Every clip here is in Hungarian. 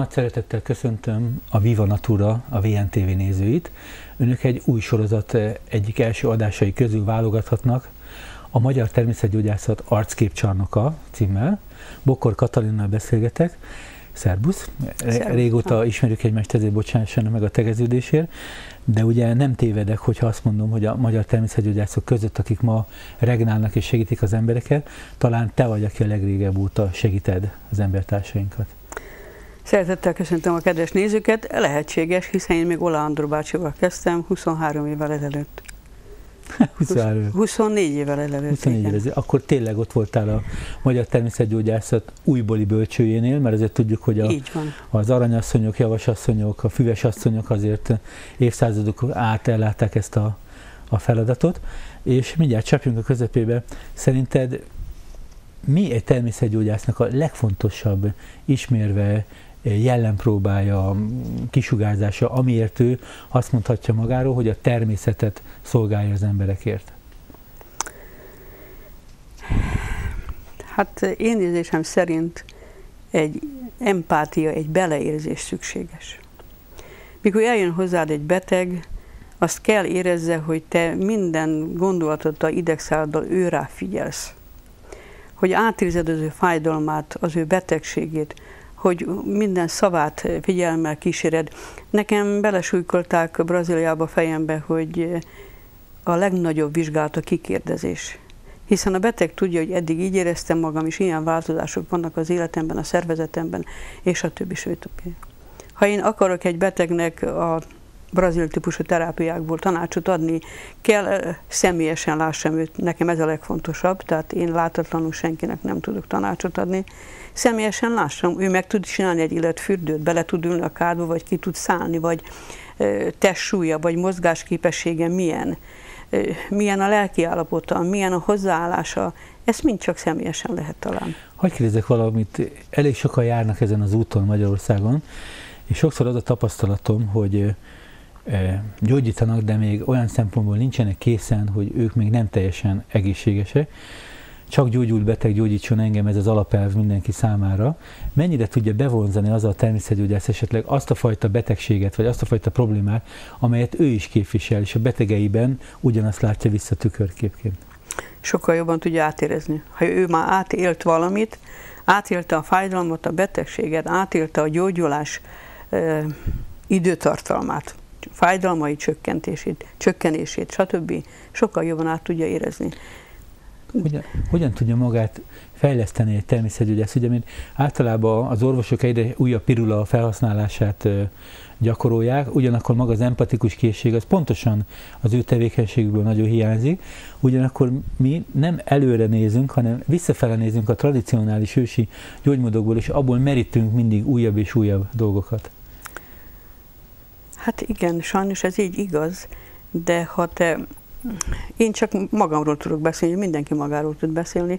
Nagy szeretettel köszöntöm a Viva Natura, a VNTV nézőit. Önök egy új sorozat egyik első adásai közül válogathatnak, a Magyar Természetgyógyászat Arcképcsarnoka címmel. Bokor Katalinnal beszélgetek. Szerbusz! Szerbusz. Régóta ismerjük egymást, ezért bocsánassanak meg a tegeződésért, de ugye nem tévedek, hogyha azt mondom, hogy a magyar természetgyógyászok között, akik ma regnálnak és segítik az embereket, talán te vagy, aki a legrégebb óta segíted az embertársainkat. Szeretettel köszöntöm a kedves nézőket. Lehetséges, hiszen én még Ola Andor bácsival kezdtem 23 évvel ezelőtt. 23. 24 évvel ezelőtt. 24 évvel ezelőtt. Akkor tényleg ott voltál a Magyar Természetgyógyászat újbóli bölcsőjénél, mert azért tudjuk, hogy a, az aranyasszonyok, javasasszonyok, a füvesasszonyok azért évszázadok át ellátták ezt a, a feladatot, és mindjárt csapjunk a közepébe. Szerinted mi egy természetgyógyásznak a legfontosabb ismérve jellempróbája, kisugárzása, amiért ő azt mondhatja magáról, hogy a természetet szolgálja az emberekért? Hát én érzésem szerint egy empátia, egy beleérzés szükséges. Mikor eljön hozzád egy beteg, azt kell érezze, hogy te minden a idegszálladdal őrá figyelsz. Hogy átérzed az ő fájdalmát, az ő betegségét, hogy minden szavát figyelemmel kíséred. Nekem belesújkolták Brazíliába fejembe, hogy a legnagyobb vizsgálat a kikérdezés. Hiszen a beteg tudja, hogy eddig így éreztem magam, és ilyen változások vannak az életemben, a szervezetemben, és a többi, sőt. Ha én akarok egy betegnek a brazil típusú terápiákból tanácsot adni, kell személyesen lássam őt, nekem ez a legfontosabb, tehát én látatlanul senkinek nem tudok tanácsot adni, személyesen lássam, ő meg tud csinálni egy illetfürdőt, bele tud ülni a kádba, vagy ki tud szállni, vagy testsúlya, vagy mozgásképessége milyen, milyen a lelki állapota, milyen a hozzáállása, ezt mind csak személyesen lehet talán. Hogy kérdezek valamit, elég sokan járnak ezen az úton Magyarországon, és sokszor az a tapasztalatom, hogy gyógyítanak, de még olyan szempontból nincsenek készen, hogy ők még nem teljesen egészségesek, csak gyógyult beteg gyógyítson engem, ez az alapelv mindenki számára, mennyire tudja bevonzani az a természetgyógyász esetleg azt a fajta betegséget, vagy azt a fajta problémát, amelyet ő is képvisel, és a betegeiben ugyanazt látja vissza tükörképként. Sokkal jobban tudja átérezni. Ha ő már átélt valamit, átélte a fájdalmat, a betegséget, átélte a gyógyulás e, időtartalmát, fájdalmai csökkentését, csökkenését, stb. sokkal jobban át tudja érezni. Hogyan, hogyan tudja magát fejleszteni egy természetgyógyász? Ugye, mint általában az orvosok egyre újabb pirula felhasználását gyakorolják, ugyanakkor maga az empatikus készség az pontosan az ő tevékenységükből nagyon hiányzik, ugyanakkor mi nem előre nézünk, hanem visszafele nézünk a tradicionális ősi gyógymódokból, és abból merítünk mindig újabb és újabb dolgokat. Hát igen, sajnos ez így igaz, de ha te én csak magamról tudok beszélni, mindenki magáról tud beszélni.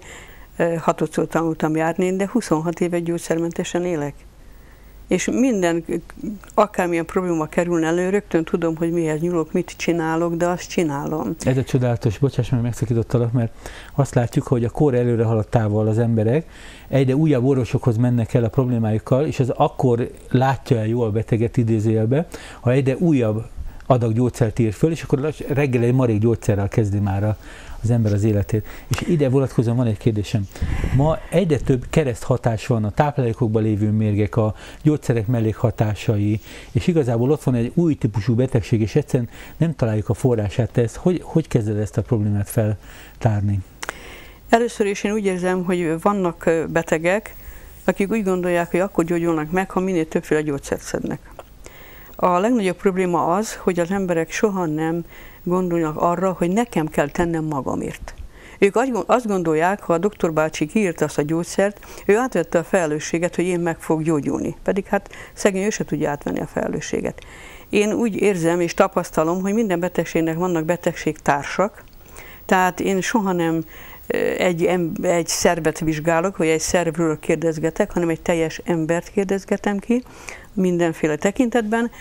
Hatodszor tanultam járni, de 26 éve gyógyszermentesen élek. És minden, akármilyen probléma kerülne elő, rögtön tudom, hogy mihez nyúlok, mit csinálok, de azt csinálom. Ez a csodálatos, bocsáss meg, megszakítottalak, mert azt látjuk, hogy a kor előre haladtával az emberek egyre újabb orvosokhoz mennek el a problémájukkal, és az akkor látja el jól a beteget idézőjelbe, ha egyre újabb adag gyógyszert ír föl, és akkor reggel egy marék gyógyszerrel kezdi már az ember az életét. És ide vonatkozóan van egy kérdésem. Ma egyre több kereszt hatás van a táplálékokban lévő mérgek, a gyógyszerek mellékhatásai, és igazából ott van egy új típusú betegség, és egyszerűen nem találjuk a forrását. Te hogy, hogy kezded ezt a problémát feltárni? Először is én úgy érzem, hogy vannak betegek, akik úgy gondolják, hogy akkor gyógyulnak meg, ha minél többféle gyógyszert szednek. A legnagyobb probléma az, hogy az emberek soha nem gondolnak arra, hogy nekem kell tennem magamért. Ők azt gondolják, ha a doktor bácsi kiírta azt a gyógyszert, ő átvette a felelősséget, hogy én meg fog gyógyulni. Pedig hát szegény ő se tudja átvenni a felelősséget. Én úgy érzem és tapasztalom, hogy minden betegségnek vannak betegségtársak, tehát én soha nem egy, egy szervet vizsgálok, vagy egy szervről kérdezgetek, hanem egy teljes embert kérdezgetem ki, mindenféle tekintetben,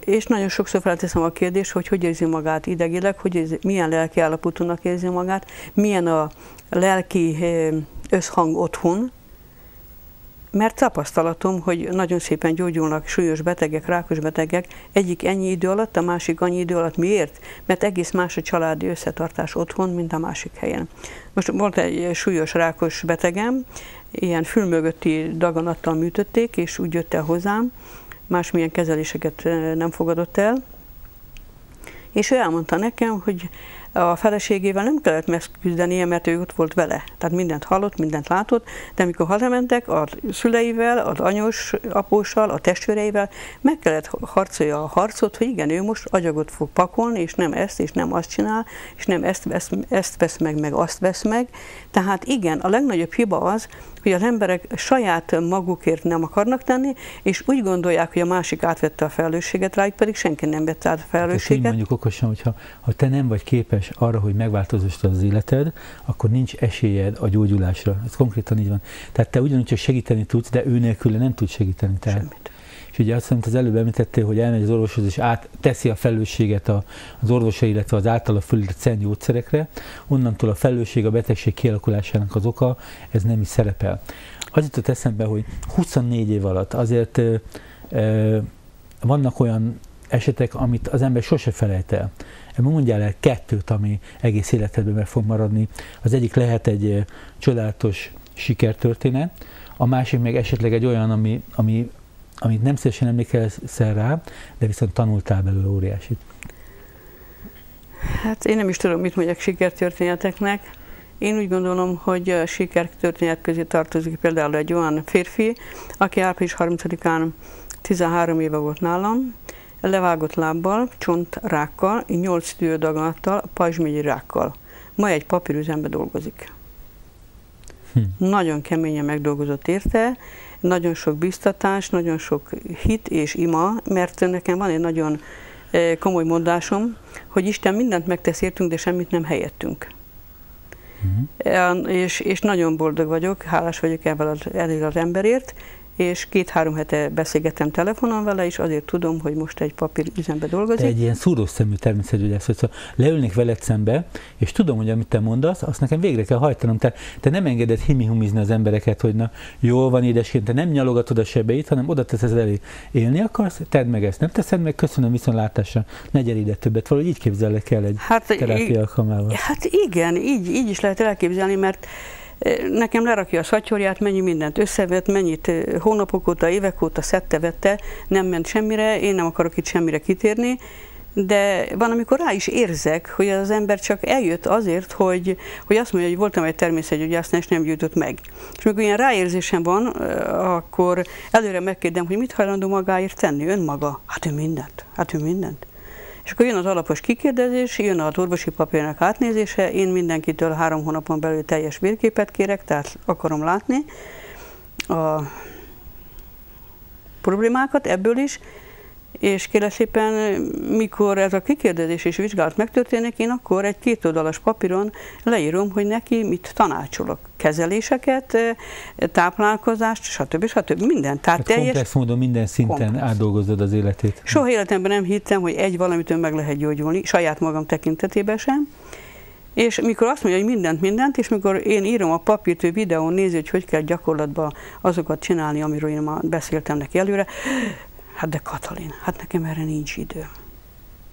és nagyon sokszor felteszem a kérdést, hogy hogy érzi magát idegileg, hogy érzi, milyen lelki állapotúnak érzi magát, milyen a lelki összhang otthon, mert tapasztalatom, hogy nagyon szépen gyógyulnak súlyos betegek, rákos betegek, egyik ennyi idő alatt, a másik annyi idő alatt. Miért? Mert egész más a családi összetartás otthon, mint a másik helyen. Most volt egy súlyos rákos betegem, ilyen fülmögötti daganattal műtötték, és úgy jött el hozzám, másmilyen kezeléseket nem fogadott el, és ő elmondta nekem, hogy a feleségével nem kellett megküzdenie, mert ő ott volt vele. Tehát mindent hallott, mindent látott, de amikor hazamentek, a szüleivel, az anyós apóssal, a testvéreivel, meg kellett harcolja a harcot, hogy igen, ő most agyagot fog pakolni, és nem ezt, és nem azt csinál, és nem ezt vesz, ezt vesz meg, meg azt vesz meg. Tehát igen, a legnagyobb hiba az, hogy az emberek saját magukért nem akarnak tenni, és úgy gondolják, hogy a másik átvette a felelősséget rájuk, pedig senki nem vette át a felelősséget. Hát, mondjuk okosan, hogyha ha te nem vagy képes arra, hogy megváltoztasd az életed, akkor nincs esélyed a gyógyulásra. Ez konkrétan így van. Tehát te ugyanúgy csak segíteni tudsz, de ő nélkül nem tud segíteni. Tehát. Semmit. És ugye azt amit az előbb említettél, hogy elmegy az orvoshoz, és átteszi a felelősséget az orvosa, illetve az általa fölírt szent gyógyszerekre, onnantól a felelősség a betegség kialakulásának az oka, ez nem is szerepel. Az jutott eszembe, hogy 24 év alatt azért vannak olyan esetek, amit az ember sose felejt el. Mondjál el kettőt, ami egész életedben meg fog maradni. Az egyik lehet egy csodálatos sikertörténet, a másik meg esetleg egy olyan, ami, ami amit nem szívesen emlékezel rá, de viszont tanultál belőle óriásit. Hát én nem is tudom, mit mondjak sikertörténeteknek. Én úgy gondolom, hogy a sikertörténet közé tartozik például egy olyan férfi, aki április 30-án 13 éve volt nálam, levágott lábbal, csontrákkal, 8 tűrdaganattal, pajzsmegyi rákkal. Ma egy papírüzembe dolgozik. Hm. Nagyon keményen megdolgozott érte, nagyon sok biztatás, nagyon sok hit és ima, mert nekem van egy nagyon eh, komoly mondásom, hogy Isten mindent megtesz értünk, de semmit nem helyettünk. Uh-huh. És, és nagyon boldog vagyok, hálás vagyok ebben az, az emberért, és két-három hete beszélgettem telefonon vele, és azért tudom, hogy most egy papír üzembe dolgozik. Te egy ilyen szúrós szemű természetgyógyász, hogy szóval leülnék veled szembe, és tudom, hogy amit te mondasz, azt nekem végre kell hajtanom. Te, te nem engeded himihumizni az embereket, hogy na, jól van édesként, te nem nyalogatod a sebeit, hanem oda teszed elé. Élni akarsz, tedd meg ezt. Nem teszed meg, köszönöm viszontlátásra, ne gyere ide többet. Valahogy így képzellek el egy hát, terápia alkalmával. Hát igen, így, így is lehet elképzelni, mert Nekem lerakja a szatyorját, mennyi mindent összevett, mennyit hónapok óta, évek óta szedte-vette, nem ment semmire, én nem akarok itt semmire kitérni, de van, amikor rá is érzek, hogy az ember csak eljött azért, hogy, hogy azt mondja, hogy voltam egy természetgyógyásznál, és nem gyűjtött meg. És amikor ilyen ráérzésem van, akkor előre megkérdem, hogy mit hajlandó magáért tenni, önmaga. Hát ő mindent, hát ő mindent. És akkor jön az alapos kikérdezés, jön az orvosi papírnak átnézése, én mindenkitől három hónapon belül teljes vérképet kérek, tehát akarom látni a problémákat ebből is, és kérlek szépen, mikor ez a kikérdezés és vizsgálat megtörténik, én akkor egy kétoldalas papíron leírom, hogy neki mit tanácsolok. Kezeléseket, táplálkozást, stb. stb. Minden. Tehát hát teljes... komplex módon minden szinten komplex. átdolgozod az életét. Soha életemben nem hittem, hogy egy valamitől meg lehet gyógyulni, saját magam tekintetében sem. És mikor azt mondja, hogy mindent, mindent, és mikor én írom a papírt, ő videón nézi, hogy hogy kell gyakorlatban azokat csinálni, amiről én már beszéltem neki előre, Hát de Katalin, hát nekem erre nincs idő.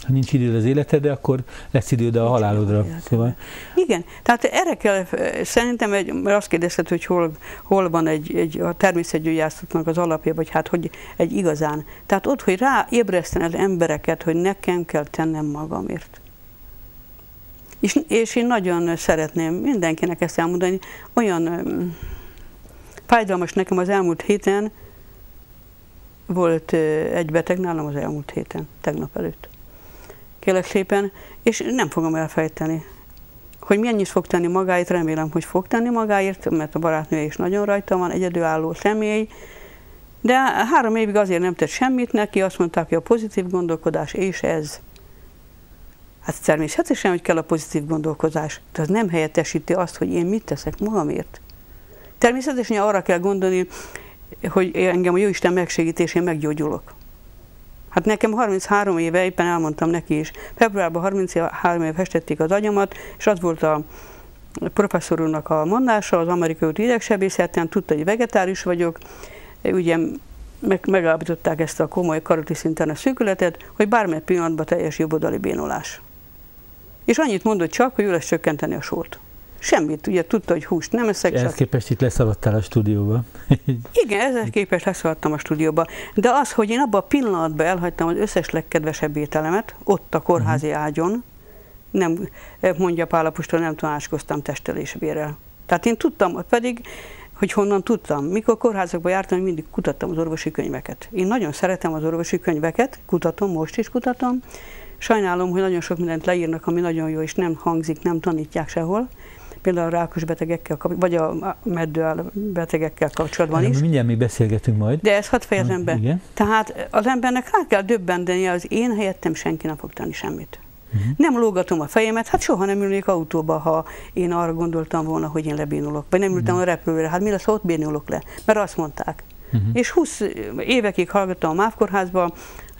Ha nincs időd az életedre, akkor lesz időd a halálodra. Szóval... Igen, tehát erre kell, szerintem, egy, mert azt kérdezted, hogy hol, hol van egy, egy a természetgyógyászatnak az alapja, vagy hát hogy egy igazán. Tehát ott, hogy ráébreszteni az embereket, hogy nekem kell tennem magamért. És, és én nagyon szeretném mindenkinek ezt elmondani, olyan fájdalmas nekem az elmúlt héten, volt egy beteg nálam az elmúlt héten, tegnap előtt. Kélek szépen, és nem fogom elfejteni. Hogy mennyit fog tenni magáért, remélem, hogy fog tenni magáért, mert a barátnője is nagyon rajta van, egyedülálló személy, de három évig azért nem tett semmit neki, azt mondták, hogy a pozitív gondolkodás és ez. Hát természetesen, hogy kell a pozitív gondolkozás, de az nem helyettesíti azt, hogy én mit teszek magamért. Természetesen arra kell gondolni, hogy engem a Jóisten megsegítésén meggyógyulok. Hát nekem 33 éve, éppen elmondtam neki is, februárban 33 éve festették az agyamat, és az volt a, professzorúnak a mondása, az amerikai idegsebészeten, tudta, hogy vegetáris vagyok, ugye meg, megállapították ezt a komoly karoti szinten a szűkületet, hogy bármely pillanatban teljes jobboldali bénulás. És annyit mondott csak, hogy ő lesz csökkenteni a sót. Semmit, ugye tudta, hogy húst nem eszek. Ehhez képest itt leszaladtál a stúdióba. Igen, ezzel képest leszaladtam a stúdióba. De az, hogy én abban a pillanatban elhagytam az összes legkedvesebb ételemet, ott a kórházi uh-huh. ágyon, nem, mondja Pálapostól, nem tanácskoztam testelésbérrel. Tehát én tudtam, pedig hogy honnan tudtam. Mikor kórházakba jártam, mindig kutattam az orvosi könyveket. Én nagyon szeretem az orvosi könyveket, kutatom, most is kutatom. Sajnálom, hogy nagyon sok mindent leírnak, ami nagyon jó, és nem hangzik, nem tanítják sehol például a rákos betegekkel, vagy a meddő betegekkel kapcsolatban is. Mindjárt mi beszélgetünk majd. De ezt hadd fejezem be. Igen. Tehát az embernek rá kell döbbenteni, az én helyettem senki nem fog tenni semmit. Uh-huh. Nem lógatom a fejemet, hát soha nem ülnék autóba, ha én arra gondoltam volna, hogy én lebénulok. Vagy nem ültem uh-huh. a repülőre, hát mi lesz, ha ott bénulok le? Mert azt mondták. Uh-huh. És 20 évekig hallgattam a MÁV kórházba,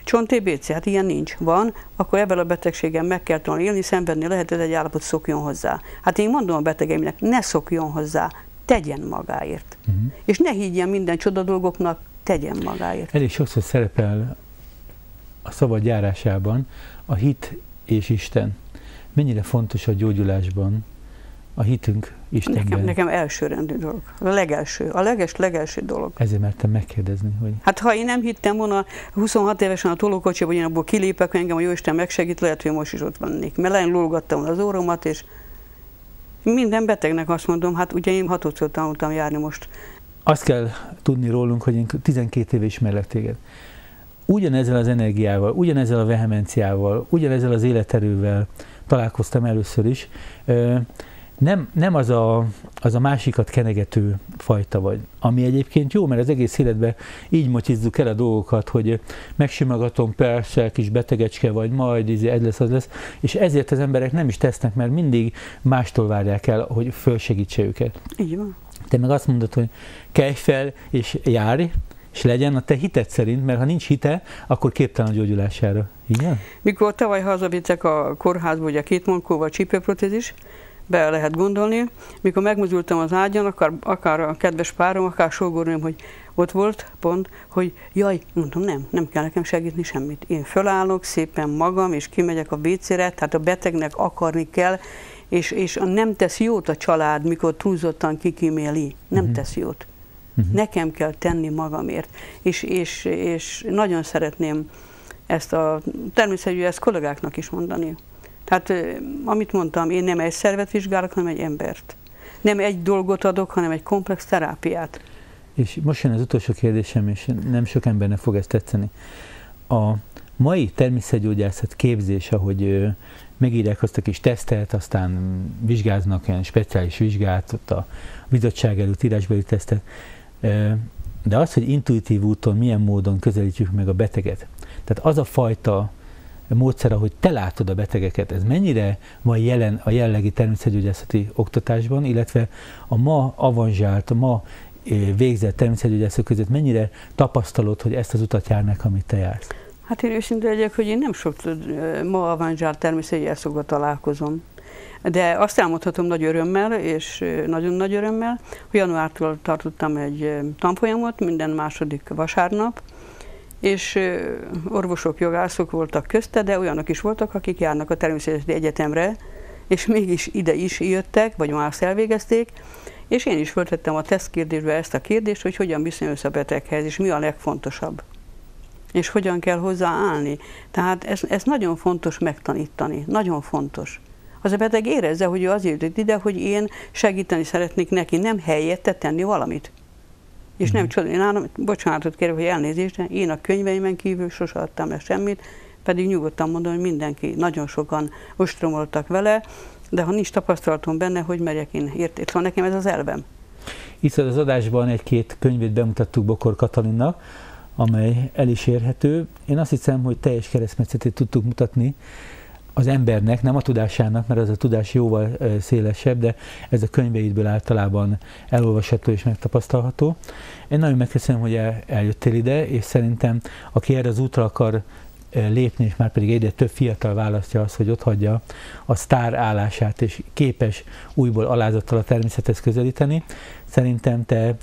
Csont TBC, hát ilyen nincs. Van, akkor ebben a betegséggel meg kell tudni élni, szenvedni lehet, ez egy állapot szokjon hozzá. Hát én mondom a betegeimnek, ne szokjon hozzá, tegyen magáért. Uh-huh. És ne higgyen minden csoda dolgoknak, tegyen magáért. Elég sokszor szerepel a szabad járásában a hit és Isten. Mennyire fontos a gyógyulásban a hitünk Istenben? Nekem, nekem elsőrendű dolog. A legelső, a leges, legelső dolog. Ezért mertem megkérdezni, hogy... Hát ha én nem hittem volna 26 évesen a tolókocsiba, hogy én abból kilépek, engem a Jóisten megsegít, lehet, hogy most is ott vannék. Mert lein lógattam az óromat, és minden betegnek azt mondom, hát ugye én hatodszor tanultam járni most. Azt kell tudni rólunk, hogy én 12 éve ismerlek téged ugyanezzel az energiával, ugyanezzel a vehemenciával, ugyanezzel az életerővel találkoztam először is. Nem, nem az, a, az a másikat kenegető fajta vagy, ami egyébként jó, mert az egész életben így motyizzuk el a dolgokat, hogy megsimogatom, persze, kis betegecske vagy, majd izé, ez lesz, az lesz, és ezért az emberek nem is tesznek, mert mindig mástól várják el, hogy fölsegítse őket. Így van. Te meg azt mondod, hogy kelj fel és járj, és legyen a te hited szerint, mert ha nincs hite, akkor képtelen a gyógyulására. Igen? Mikor tavaly hazavittek a kórházba, ugye két monkóval csípőprotézis, be lehet gondolni. Mikor megmozultam az ágyon, akár, akár a kedves párom, akár sógornőm, hogy ott volt pont, hogy jaj, mondtam, nem, nem kell nekem segíteni semmit. Én fölállok szépen magam, és kimegyek a vécére, tehát a betegnek akarni kell, és, és nem tesz jót a család, mikor túlzottan kikiméli. Nem uh-huh. tesz jót. Uh-huh. Nekem kell tenni magamért. És, és, és nagyon szeretném ezt a, természetesen ezt kollégáknak is mondani. Tehát, amit mondtam, én nem egy szervet vizsgálok, hanem egy embert. Nem egy dolgot adok, hanem egy komplex terápiát. És most jön az utolsó kérdésem, és nem sok embernek fog ezt tetszeni. A mai természetgyógyászat képzés, ahogy megírják azt a kis tesztet, aztán vizsgáznak olyan speciális vizsgát, ott a bizottság előtt írásbeli tesztet, de az, hogy intuitív úton milyen módon közelítjük meg a beteget, tehát az a fajta módszer, ahogy te látod a betegeket, ez mennyire van jelen a jellegi természetgyógyászati oktatásban, illetve a ma avanzsált, a ma végzett természetgyógyászok között mennyire tapasztalod, hogy ezt az utat járnak, amit te jársz? Hát én őszintén legyek, hogy én nem sok ma avanzsált természetgyógyászokkal találkozom. De azt elmondhatom nagy örömmel, és nagyon nagy örömmel, hogy januártól tartottam egy tanfolyamot minden második vasárnap, és orvosok, jogászok voltak közte, de olyanok is voltak, akik járnak a természeti egyetemre, és mégis ide is jöttek, vagy már elvégezték, és én is föltettem a tesztkérdésbe ezt a kérdést, hogy hogyan viszonyulsz a beteghez, és mi a legfontosabb. És hogyan kell hozzáállni. Tehát ez, ez nagyon fontos megtanítani, nagyon fontos az a beteg érezze, hogy ő azért jött ide, hogy én segíteni szeretnék neki, nem helyette tenni valamit. És nem mhm. csoda, én állom, bocsánatot kérek, hogy elnézést, de én a könyveimen kívül sose adtam le semmit, pedig nyugodtan mondom, hogy mindenki, nagyon sokan ostromoltak vele, de ha nincs tapasztalatom benne, hogy merjek én érteni. Szóval nekem ez az elvem. Itt az adásban egy-két könyvét bemutattuk Bokor Katalinnak, amely el is érhető. Én azt hiszem, hogy teljes keresztmetszetét tudtuk mutatni az embernek, nem a tudásának, mert az a tudás jóval szélesebb, de ez a könyveidből általában elolvasható és megtapasztalható. Én nagyon megköszönöm, hogy el, eljöttél ide, és szerintem aki erre az útra akar lépni, és már pedig egyre több fiatal választja azt, hogy ott hagyja a sztár állását, és képes újból alázattal a természethez közelíteni. Szerintem te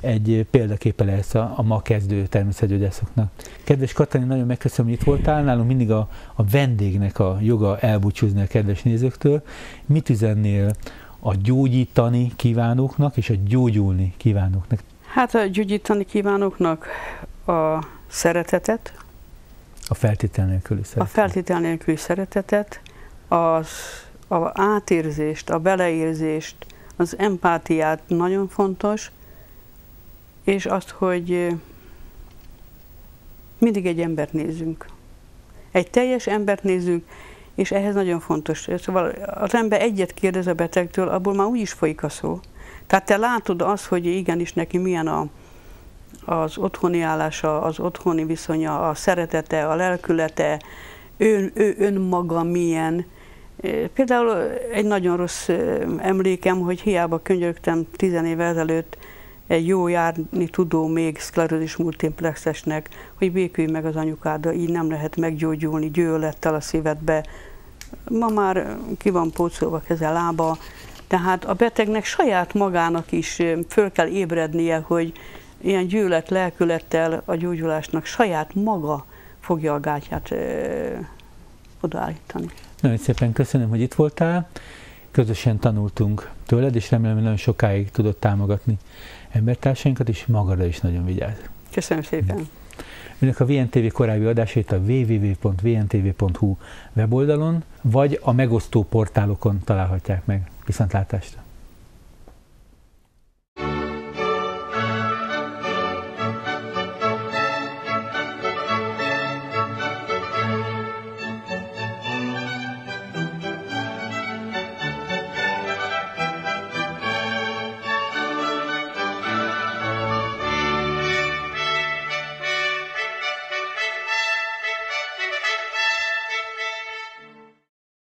egy példaképe lesz a, a ma kezdő természetgyógyászoknak. Kedves Katalin, nagyon megköszönöm, hogy itt voltál. Nálunk mindig a, a vendégnek a joga elbúcsúzni a kedves nézőktől. Mit üzennél a gyógyítani kívánóknak és a gyógyulni kívánóknak? Hát a gyógyítani kívánóknak a szeretetet. A feltétel nélküli szeretetet. A feltétel nélküli szeretetet, az, a átérzést, a beleérzést, az empátiát nagyon fontos, és azt, hogy mindig egy embert nézzünk. Egy teljes embert nézzünk, és ehhez nagyon fontos. Szóval az ember egyet kérdez a betegtől, abból már úgy is folyik a szó. Tehát te látod azt, hogy igenis neki milyen a, az otthoni állása, az otthoni viszonya, a szeretete, a lelkülete, ön, ő önmaga milyen. Például egy nagyon rossz emlékem, hogy hiába könyörögtem tizen ezelőtt egy jó járni tudó még szklerózis multiplexesnek, hogy békülj meg az anyukáddal, így nem lehet meggyógyulni gyűlölettel a szívedbe. Ma már ki van pócolva keze lába, tehát a betegnek saját magának is föl kell ébrednie, hogy ilyen gyűlölet lelkülettel a gyógyulásnak saját maga fogja a gátját ö, odaállítani. Nagyon szépen köszönöm, hogy itt voltál. Közösen tanultunk tőled, és remélem, hogy nagyon sokáig tudott támogatni embertársainkat, és magadra is nagyon vigyázz. Köszönöm szépen. Önök a VNTV korábbi adásait a www.vntv.hu weboldalon, vagy a megosztó portálokon találhatják meg. Viszontlátásra!